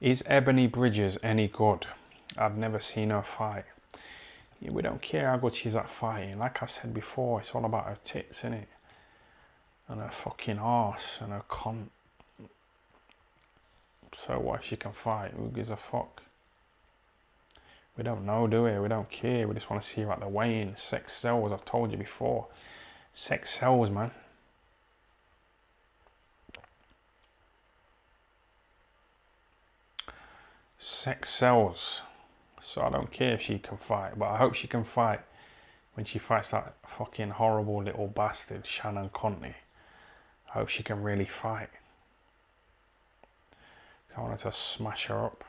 Is Ebanie Bridges any good? I've never seen her fight. We don't care how good she's at fighting. Like I said before, it's all about her tits, isn't it? And her fucking arse and her cunt. So what if she can fight? Who gives a fuck? We don't know, do we? We don't care. We just want to see her at the weigh-in. Sex sells, I've told you before. Sex sells, man. Sex sells. So I don't care if she can fight, but I hope she can fight when she fights that fucking horrible little bastard, Shannon Courtenay. I hope she can really fight. I wanted to smash her up.